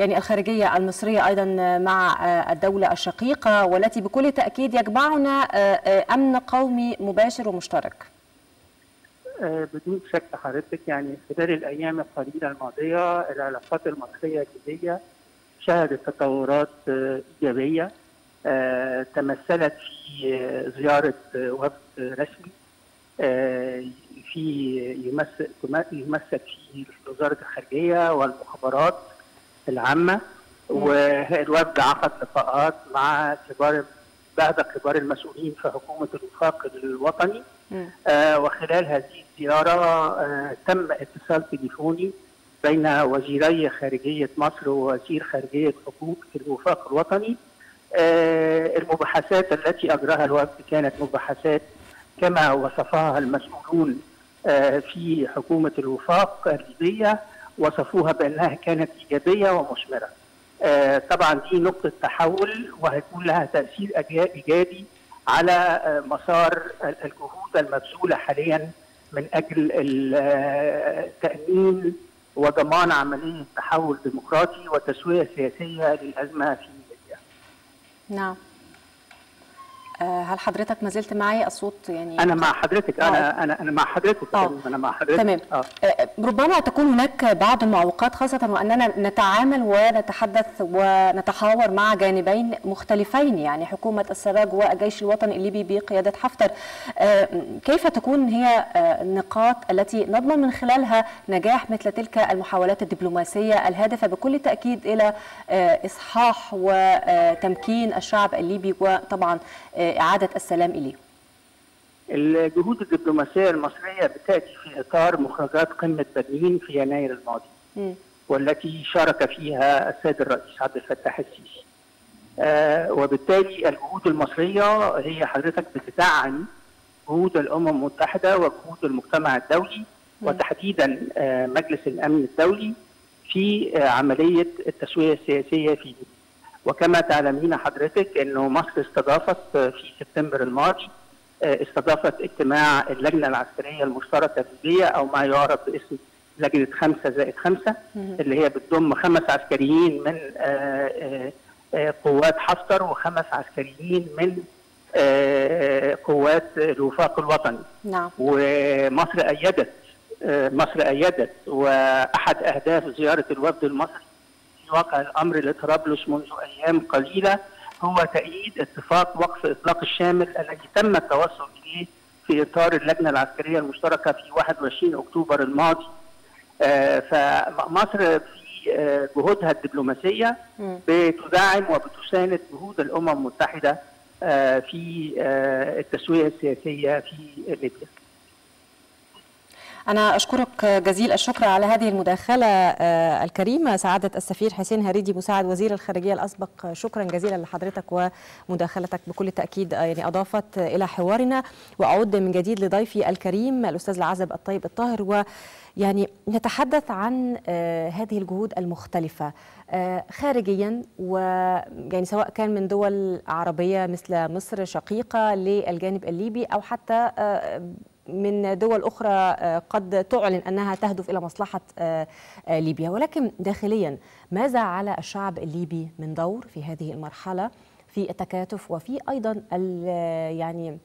يعني الخارجية المصرية أيضا مع الدولة الشقيقة والتي بكل تأكيد يجمعنا أمن قومي مباشر ومشترك. بدون شك حضرتك يعني خلال الأيام القليلة الماضية العلاقات المصرية الليبية شهدت تطورات إيجابية تمثلت في زيارة وفد رسمي في يمثل يمثل في وزارة الخارجية والمخابرات العامة والوفد عقد لقاءات مع كبار بعض كبار المسؤولين في حكومة الوفاق الوطني. آه وخلال هذه الزيارة آه تم اتصال تليفوني بين وزيري خارجية مصر ووزير خارجية حكومة الوفاق الوطني. آه المباحثات التي أجراها الوفد كانت مباحثات كما وصفها المسؤولون آه في حكومة الوفاق الليبية. وصفوها بأنها كانت إيجابية ومثمرة. آه طبعا دي نقطة تحول وهيكون لها تأثير ايجابي على آه مسار الجهود المبذولة حاليا من أجل تأمين وضمان عملية تحول ديمقراطي وتسوية سياسية للأزمة في ليبيا. نعم. هل حضرتك ما زلت معي؟ الصوت يعني أنا مع حضرتك أنا أنا أنا مع حضرتك أوه. أنا مع حضرتك. تمام. آه. ربما تكون هناك بعض المعوقات خاصة وأننا نتعامل ونتحدث ونتحاور مع جانبين مختلفين يعني حكومة السراج والجيش الوطني الليبي بقيادة حفتر. كيف تكون هي النقاط التي نضمن من خلالها نجاح مثل تلك المحاولات الدبلوماسية الهادفة بكل تأكيد إلى إصحاح وتمكين الشعب الليبي؟ وطبعا إعادة السلام إليه الجهود الدبلوماسية المصرية بتأتي في إطار مخرجات قمة برلين في يناير الماضي م. والتي شارك فيها السيد الرئيس عبد الفتاح السيسي آه وبالتالي الجهود المصرية هي حضرتك بتدعم جهود الأمم المتحدة وجهود المجتمع الدولي م. وتحديدا آه مجلس الأمن الدولي في آه عملية التسوية السياسية في ليبيا وكما تعلمين حضرتك إنه مصر استضافت في سبتمبر الماضي استضافت اجتماع اللجنة العسكرية المشتركة الليبيه أو ما يعرف باسم لجنة خمسة زائد خمسة اللي هي بتضم خمس عسكريين من قوات حفتر وخمس عسكريين من قوات الوفاق الوطني. نعم. ومصر أيدت مصر أيدت وأحد أهداف زيارة الوفد المصري واقع الأمر لطرابلس منذ أيام قليلة هو تأييد اتفاق وقف إطلاق الشامل الذي تم التوصل إليه في إطار اللجنة العسكرية المشتركة في 21 أكتوبر الماضي. فمصر في جهودها الدبلوماسية بتدعم وبتساند جهود الأمم المتحدة في التسوية السياسية في ليبيا. أنا أشكرك جزيل الشكر على هذه المداخلة الكريمة سعادة السفير حسين هريدي مساعد وزير الخارجية الأسبق. شكرا جزيلا لحضرتك ومداخلتك بكل تأكيد يعني أضافت إلى حوارنا. وأعود من جديد لضيفي الكريم الأستاذ العزب الطيب الطاهر و يعني نتحدث عن هذه الجهود المختلفة خارجيا ويعني سواء كان من دول عربية مثل مصر شقيقة للجانب الليبي أو حتى من دول أخرى قد تعلن أنها تهدف إلى مصلحة ليبيا ولكن داخليا ماذا على الشعب الليبي من دور في هذه المرحلة في التكاتف وفي أيضا يعني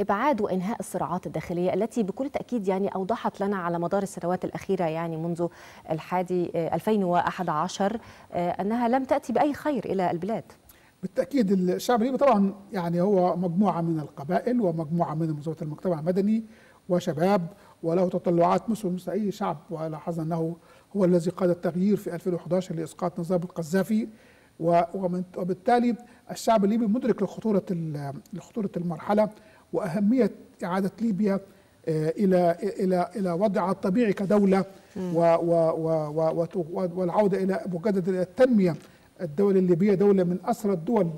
إبعاد وانهاء الصراعات الداخلية التي بكل تأكيد يعني أوضحت لنا على مدار السنوات الأخيرة يعني منذ الحادي 2011 أنها لم تأتي بأي خير إلى البلاد. بالتأكيد الشعب الليبي طبعا يعني هو مجموعة من القبائل ومجموعة من منظمات المجتمع المدني وشباب وله تطلعات مثل مثل أي شعب ولاحظنا أنه هو الذي قاد التغيير في 2011 لإسقاط نظام القذافي وبالتالي الشعب الليبي مدرك لخطورة لخطورة المرحلة وأهمية إعادة ليبيا إلى إلى إلى وضعها الطبيعي كدولة والعودة إلى مجددا إلى التنمية الدولة الليبية دولة من أسرى الدول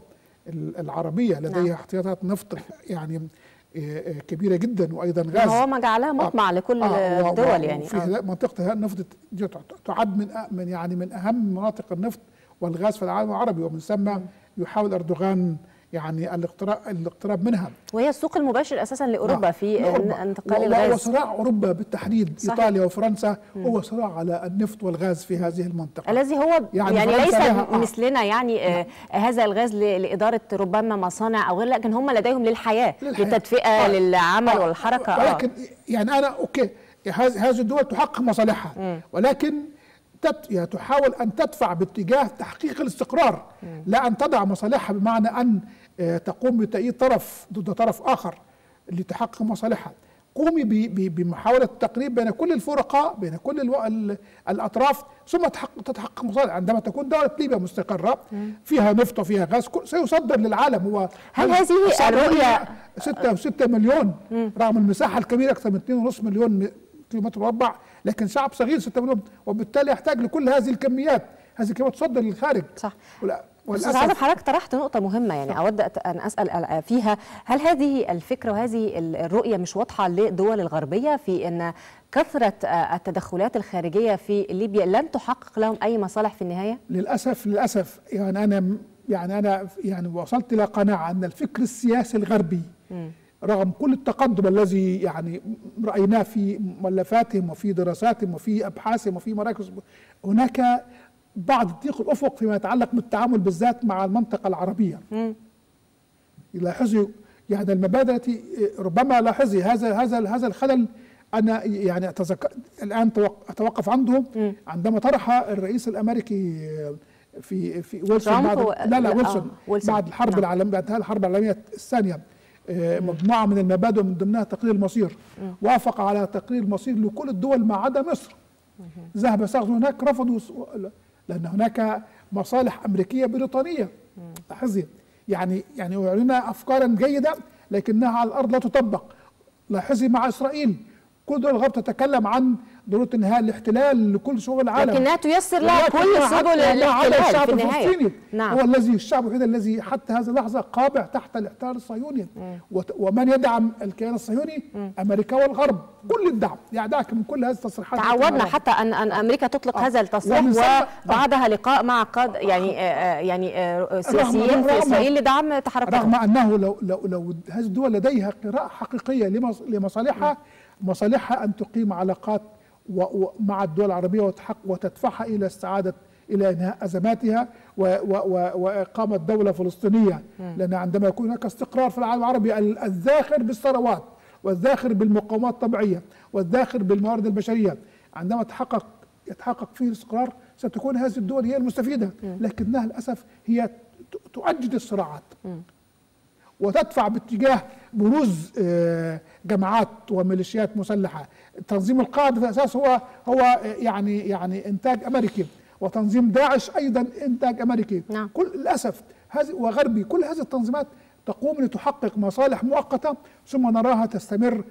العربية لديها نعم. احتياطات نفط يعني كبيرة جدا وأيضا غاز هو ما جعلها مطمع آه لكل آه الدول يعني في آه. منطقة النفط تعد من من يعني من أهم مناطق النفط والغاز في العالم العربي ومن ثم يحاول أردوغان يعني الاقتراب الاقتراب منها وهي السوق المباشر أساسا لأوروبا في انتقال الغاز وصراع أوروبا بالتحديد صحيح. إيطاليا وفرنسا مم. هو صراع على النفط والغاز في هذه المنطقة الذي هو يعني, يعني ليس مثلنا يعني آه هذا الغاز لإدارة ربما مصانع أو غير لكن هم لديهم للحياة, للحياة. للتدفئة آه. للعمل آه. والحركة ولكن آه. يعني أنا أوكي هذه الدول تحقق مصالحها مم. ولكن يعني تحاول أن تدفع باتجاه تحقيق الاستقرار. لا أن تضع مصالحها بمعنى أن تقوم بتأييد طرف ضد طرف آخر لتحقق مصالحها. قومي بمحاولة التقريب بين كل الفرقاء بين كل ألو... الأطراف ثم تحقق تتحقق مصالح. عندما تكون دولة ليبيا مستقرة فيها نفط وفيها غاز سيصدر للعالم. هو هل هذه الرؤية 6 6 مليون رغم المساحة الكبيرة أكثر من 2.5 مليون كيلومتر مربع لكن شعب صغير 6 مليون وبالتالي يحتاج لكل هذه الكميات هذه الكميات تصدر للخارج صح أستاذ عزب حضرتك طرحت نقطة مهمة يعني. أود أن أسأل فيها هل هذه الفكرة وهذه الرؤية مش واضحة للدول الغربية في أن كثرة التدخلات الخارجية في ليبيا لن تحقق لهم أي مصالح في النهاية؟ للأسف للأسف يعني أنا يعني أنا يعني وصلت إلى قناعة أن الفكر السياسي الغربي م. رغم كل التقدم الذي يعني رأيناه في مؤلفاتهم وفي دراساتهم وفي أبحاثهم وفي مراكز هناك بعض ضيق الأفق فيما يتعلق بالتعامل بالذات مع المنطقة العربية. لاحظي يعني المبادئ التي ربما لاحظي هذا هذا هذا الخلل أنا يعني أتذكر الآن أتوقف عنده. عندما طرح الرئيس الأمريكي في في ويلسون بعد لا لا ويلسون, آه بعد الحرب نعم. العالمية بعد الحرب العالمية الثانية. مجموعة من المبادئ من ضمنها تقرير المصير. وافق على تقرير المصير لكل الدول ما عدا مصر. ذهب ساغز هناك رفضوا لأن هناك مصالح أمريكية بريطانية. لاحظي يعني يعني يعلنون أفكارا جيدة لكنها على الأرض لا تطبق. لاحظي مع إسرائيل. كل دول الغرب تتكلم عن ضروره انهاء الاحتلال لكل شغل العالم. لكنها تيسر لها كل سبل الاحتلال في النهاية. نعم. هو الذي الشعب الوحيد الذي حتى هذه اللحظة قابع تحت الاحتلال الصهيوني. ومن يدعم الكيان الصهيوني؟ أمريكا والغرب. كل الدعم يدعك من كل هذه التصريحات. تعودنا حتى ان أن أمريكا تطلق آه. هذا التصريح وبعدها لقاء مع قاد يعني آه يعني آه سياسيين في إسرائيل لدعم تحركاتها رغم أنه لو لو لو هذه الدول لديها قراءة حقيقية لمصالحها مصالحها أن تقيم علاقات مع الدول العربية وتحق وتدفعها إلى السعاده إلى إنهاء أزماتها وإقامة دولة فلسطينية. لأن عندما يكون هناك استقرار في العالم العربي الذاخر بالثروات والذاخر بالمقومات الطبيعية والذاخر بالموارد البشرية. عندما تحقق يتحقق فيه الاستقرار ستكون هذه الدول هي المستفيدة. لكنها للأسف هي تؤجج الصراعات. وتدفع باتجاه بروز آه، جماعات وميليشيات مسلحة. تنظيم القاعده في الاساس هو هو آه، يعني يعني إنتاج أمريكي. وتنظيم داعش أيضا إنتاج أمريكي. نعم. كل للأسف هذه وغربي كل هذه التنظيمات تقوم لتحقق مصالح مؤقتة ثم نراها تستمر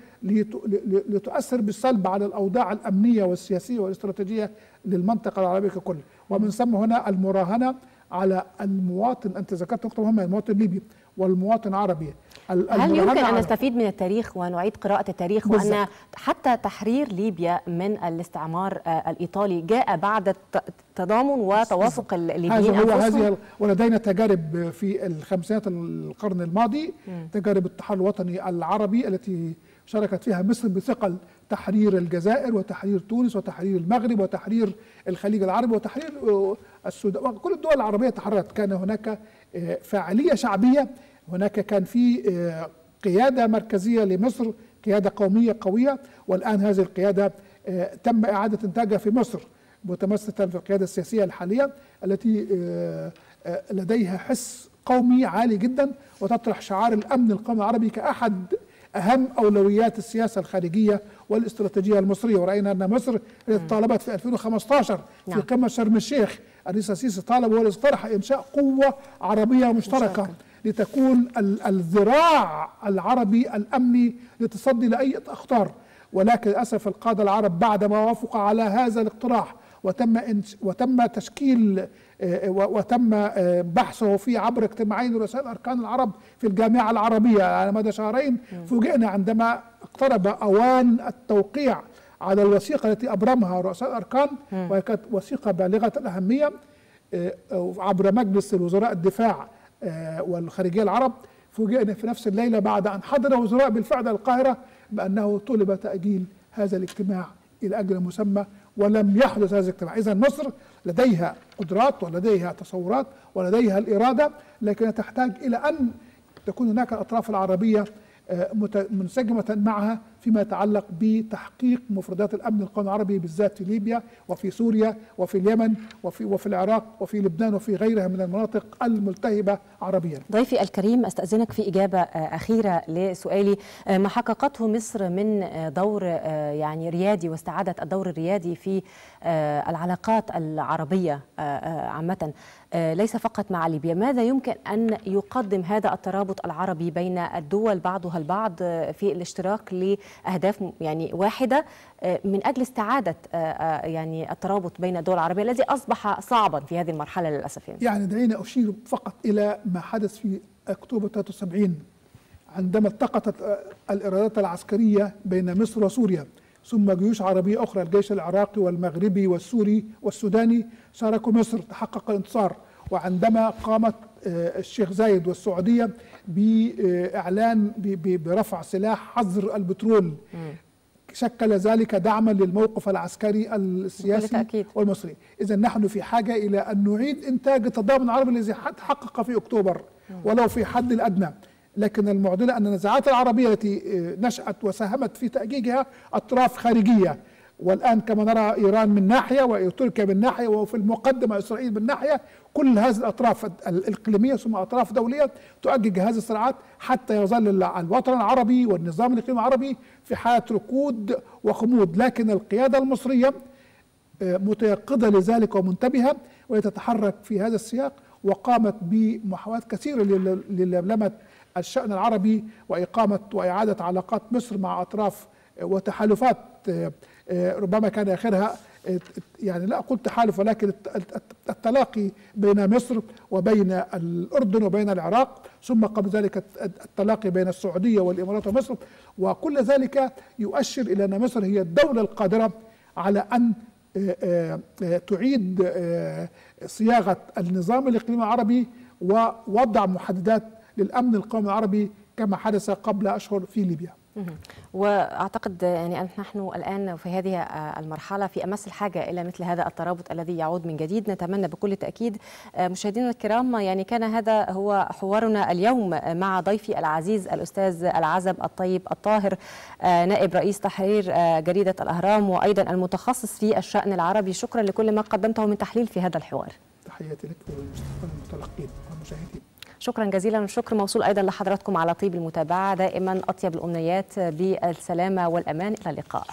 لتؤثر بالسلب على الأوضاع الأمنية والسياسية والاستراتيجية للمنطقة العربية ككل. ومن ثم هنا المراهنة على المواطن. أنت ذكرت نقطة مهمة المواطن الليبي. والمواطن العربي ال- هل يمكن أن نستفيد من التاريخ ونعيد قراءة التاريخ وأن بالضبط. حتى تحرير ليبيا من الاستعمار آه، الإيطالي جاء بعد التضامن وتوافق الليبيين هذا هو؟ هذه ولدينا تجارب في الخمسينات القرن الماضي تجارب التحرر الوطني العربي التي شاركت فيها مصر بثقل تحرير الجزائر وتحرير تونس وتحرير المغرب وتحرير الخليج العربي وتحرير آه، السودان. وكل الدول العربية تحررت. كان هناك آه، فاعلية شعبية. هناك كان في آه، قيادة مركزية لمصر قيادة قومية قوية. والآن هذه القيادة آه، تم إعادة إنتاجها في مصر متمثلة في القيادة السياسية الحالية التي لديها حس قومي عالي جدا. وتطرح شعار الأمن القومي العربي كأحد أهم أولويات السياسة الخارجية والاستراتيجية المصرية ورأينا أن مصر طالبت في 2015 في نعم. قمة شرم الشيخ الرئيس السيسي طالب هو اقترح إنشاء قوة عربية مشتركة. لتكون ال- الذراع العربي الأمني لتصدي لأي أخطار ولكن للأسف القادة العرب بعد ما وافقوا على هذا الاقتراح وتم وتم تشكيل وتم آه، بحثه فيه عبر اجتماعين رؤساء أركان العرب في الجامعة العربية. على مدى شهرين فوجئنا عندما اقترب أوان التوقيع على الوثيقة التي أبرمها رؤساء الاركان وهي كانت وثيقة بالغة الأهمية آه، آه، عبر مجلس الوزراء الدفاع آه، والخارجية العرب. فوجئنا في نفس الليلة بعد أن حضر وزراء بالفعل القاهرة بأنه طلب تأجيل هذا الاجتماع إلى أجل مسمى ولم يحدث هذا الاجتماع، اذا مصر لديها قدرات ولديها تصورات ولديها الإرادة لكنها تحتاج إلى أن تكون هناك الأطراف العربية آه، منسجمة معها فيما يتعلق بتحقيق مفردات الأمن القومي العربي بالذات في ليبيا وفي سوريا وفي اليمن وفي وفي العراق وفي لبنان وفي غيرها من المناطق الملتهبة عربيا. ضيفي الكريم أستأذنك في إجابة آه، أخيرة لسؤالي آه، ما حققته مصر من آه، دور يعني ريادي واستعادة الدور الريادي في العلاقات العربية عامة ليس فقط مع ليبيا ماذا يمكن أن يقدم هذا الترابط العربي بين الدول بعضها البعض في الاشتراك لاهداف م- يعني واحدة آه، من أجل استعادة آه، آه، يعني الترابط بين الدول العربية الذي أصبح صعبا في هذه المرحلة للأسف يعني. يعني دعيني أشير فقط إلى ما حدث في أكتوبر 73 عندما التقطت الإرادات العسكرية بين مصر وسوريا ثم جيوش عربية أخرى الجيش العراقي والمغربي والسوري والسوداني شاركوا مصر تحقق الانتصار وعندما قامت الشيخ زايد والسعودية بإعلان برفع سلاح حظر البترول. شكل ذلك دعما للموقف العسكري السياسي. والمصري. إذا نحن في حاجة إلى أن نعيد إنتاج التضامن العربي الذي حد- حقق في أكتوبر ولو في حد الأدنى. لكن المعضلة أن النزاعات العربية التي آه، نشأت وساهمت في تأجيجها أطراف خارجية. والآن كما نرى إيران من ناحية وتركيا من ناحية وفي المقدمة إسرائيل من ناحية كل هذه الأطراف الإقليمية ثم أطراف دولية تؤجج هذه الصراعات حتى يظل الوطن العربي والنظام الإقليمي العربي في حالة ركود وخمود لكن القيادة المصرية متيقظة لذلك ومنتبهة وهي تتحرك في هذا السياق وقامت بمحاولات كثيرة لل- للملمة الشأن العربي وإقامة وإعادة علاقات مصر مع أطراف وتحالفات آه، ربما كان آخرها آه، يعني لا أقول تحالف ولكن الت- الت- التلاقي بين مصر وبين الأردن وبين العراق ثم قبل ذلك الت- التلاقي بين السعودية والإمارات ومصر. وكل ذلك يؤشر إلى أن مصر هي الدولة القادرة على أن آه، تعيد صياغة النظام الإقليمي العربي ووضع محددات للأمن القومي العربي كما حدث قبل أشهر في ليبيا. وأعتقد يعني أن نحن الآن في هذه المرحلة في أمس الحاجة إلى مثل هذا الترابط الذي يعود من جديد. نتمنى بكل تأكيد مشاهدينا الكرام يعني كان هذا هو حوارنا اليوم مع ضيفي العزيز الأستاذ العزب الطيب الطاهر نائب رئيس تحرير جريدة الأهرام وأيضا المتخصص في الشأن العربي. شكرا لكل ما قدمته من تحليل في هذا الحوار. تحياتي لك والمتلقين والمشاهدين شكرا جزيلا. والشكر موصول أيضا لحضراتكم على طيب المتابعة. دائما أطيب الأمنيات بالسلامة والأمان. إلى اللقاء.